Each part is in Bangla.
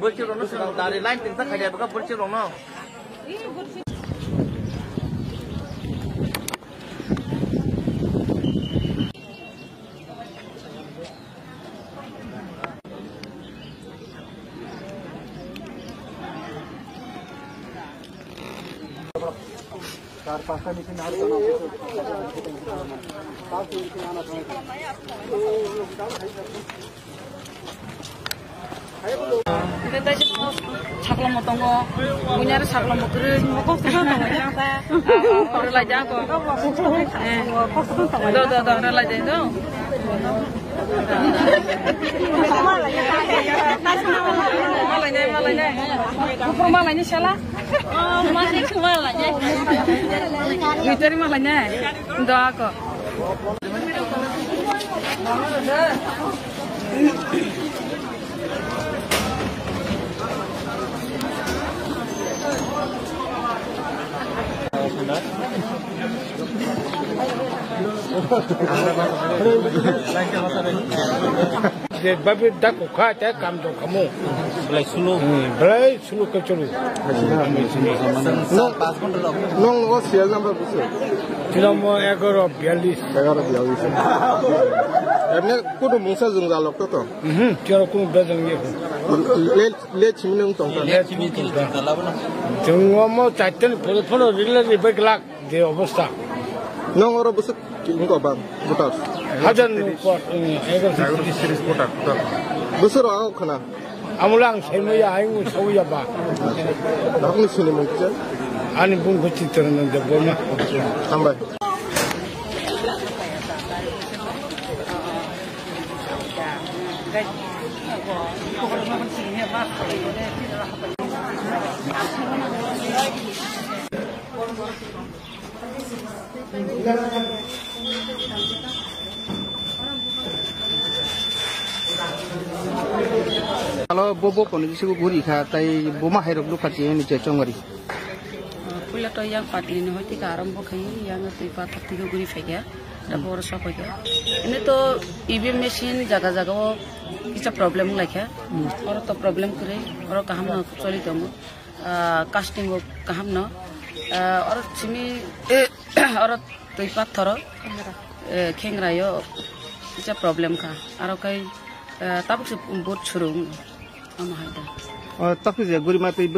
বলছি রনো দাঁড়ি লাইন তিনটা খাই যাবে বলছি Rono Kita mau punya ada mau mau kok eh, orang eh, do do do orang. kok itu doa kok. Babi tak buka, tak kamu kamu. Belai sulu, belai sulu kecuali. Nong, nong awak siapa nama besar? Siapa? Egoro Bialis. Egoro Bialis. ne kudu musa zunga lok to to mhm tiara kudu bezang ye le le chimin tong ta le chimin tong ta jungwa mo chatten pholo pholo rile ribe lak de obostha nong oro busuk ingo bang butas hajan pot egar series potak ta busur ang khana 아무랑 세모야 아이고 소우야 봐. 나무 신이 먹자. 아니 뭔 것이 들었는데 뭐냐. 한번. সিরিজ বুটা বুঝছ আও খানা amulang semoya aing sauya ba আপনি শুনে মুখছে ani bun ko chitran de boma থাম্বাই kalau bobo kono sigo guri kha tai boma hairok lu khati ni che chongari Pula to yang pati ini hoti ka arambo khai yang tu pa thakti ko guri fekya ta bor sa fekya ini to EVM machine jaga jaga o किसा प्रॉब्लम लाइखा और तो प्रॉब्लम करे और कहम न चली तो कास्टिंग वो कहम न और छिमी और तुई पाथर खेंग्रा यो किसा प्रॉब्लम का और कई तब से बहुत छुरू हम हाइदा tapi je guri ma tai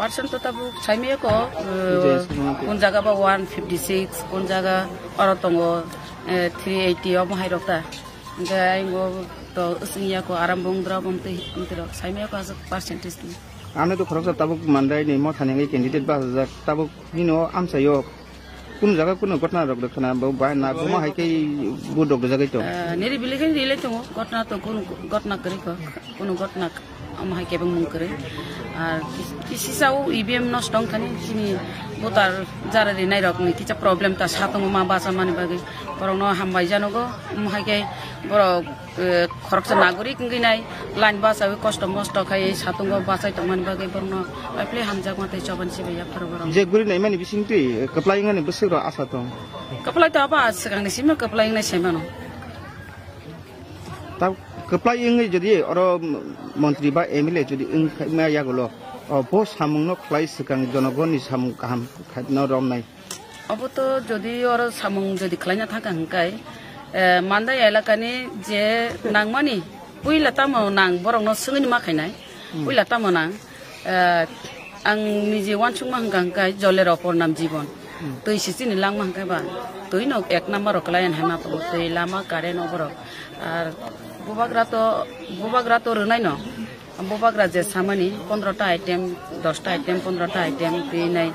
percent তো তাবো চাইমিয়ে ক কোন জাগা বা ওৱান ফিফটি ছিক্স কোন জাগা অৰ তংগ থ্ৰী এইটি অ মহাই ৰকা আইংগ তো ইয়াক আৰম্ভ্ৰ চাইমিয়াক আছে পাৰ্চেণ্টেজ আমি তো খৰচ তাবোক মানদাই নি মই থানে কেণ্ডিডেট বা যাক তাবোক কি নহয় আম চাই হওক কোনো জাগা কোনো ঘটনা ৰক দেখা নাই বাৰু বাই না কোনো হাইকে বহুত ডক্টৰ জাগাইতো নিৰিবিলিখিনি দিলে তো ঘটনা তো কোনো ঘটনা কৰি কোনো আমহাই কেবং মুং করে। আর কিসি সাউ ইবিএম নষ্ট খানি চিনি ভোটার যারা রে নাই রক নি কিচা প্রবলেম তা সাতং মা বাসা মানি বাগে। বরং ন হামবাই জানগো আমহাই কে বড় খরকসা নাগরিক ngai লাইন বাসা কষ্ট মষ্ট খাই সাতং বাসাই তো মানি বাগে বরং পাইপ্লে হামজাক মাতে চবান সিবে ya ফর বরং। je guri nai mani bising tui keplai ngani besik ro asa to kaplai ta apa sekarang ni sima kaplai ngai কেপ্লাই ইং যদি অর মন্ত্রী বা এমএলএ যদি ইং ইয়াগুলো ব সামুং খাই সিকাং জনগণ নি সামুং কাহাম খাইন রম নাই অবত যদি ওর সামুং যদি খাইনা থাকা হংকাই মান্দাই এলাকানি যে নাংমানি উইলা তামাও নাং বরং সঙ্গে মাখাইনাই উইলা তামো নাং আং নিজে ওয়ানসুং মাহঙ্কা হংকাই জলের অপর নাম জীবন তুই সিচিনি লাংমা হংকাইবা তুই ন এক নাম্বার অকলায়ন হাইমা তুই লামা কারেন্ট অবরক আর बुबाग्रा तो बुबाग्रा तो रोनाय न बुबाग्रा जे सामानि पन्द्र'था आइटेम दसथा आइटेम पन्द्र'था आइटेम बेनाय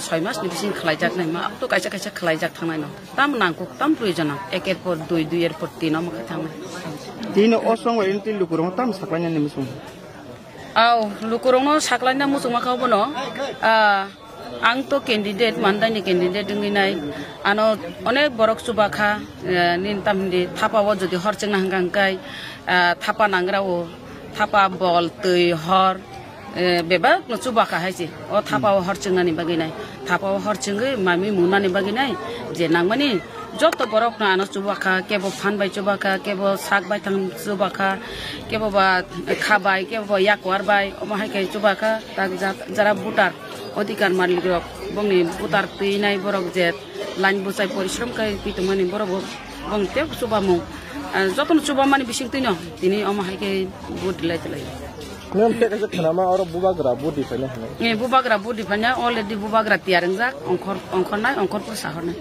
सय मासनि बिसिं खालायजाकनाय मा तो खायसे खायसे खालायजाक थांनाय न ताम नांगौ ताम प्रयोजन एक एरपर दुइ दुइ एरपर तिनाव माखा थांनाय दिन असं ओरैनो तिन लुकुराव ताम साख्लायनानै मोसौ औ लुकुरावनो साख्लायना मोसौ माखावबो न আং তো ক্যান্ডিডেট মানদাইনি ক্যান্ডিডেট দিনাই আনো অনেক বরক চুবাখা নিন তামনি থাপাও যদি হর চেং হাঙ্গাঙ্কাই থাপা নাংরাও, থাপা বল, তৈ, হর বেবা চুবাখা হাইছে। ও থাপাও হর চেংনানি বাগিনাই থাপাও হর চেঙ্গে মামি মুনানি বাগিনাই যে নাংমানি যত বরক না আনো চুবাখা, কেব ফানবাই চুবাখা, কেব শাক বাই থাং চুবাখা, কেব বা খাবাই, কেব ইয়াকুয়ার বাই অমাহাইকে চুবাখা, তাক যারা বুটার। অধিকার মালিক রক বংনি পুতার তুই নাই বরক জেত লাইন বুঝাই পরিশ্রম কাই পিতু মানে বড় বং তে শুভাম যতন শুভাম মানে বিশেষ তুই তিনি অমাহাইকে বুট লাইতে লাগে বুবাগ্রা বুদ্ধি ফাইনে অলরেডি বুবাগ্রা তিয়ারেন যাক অঙ্কর অঙ্কর নাই অঙ্কর প্রসাহ নাই।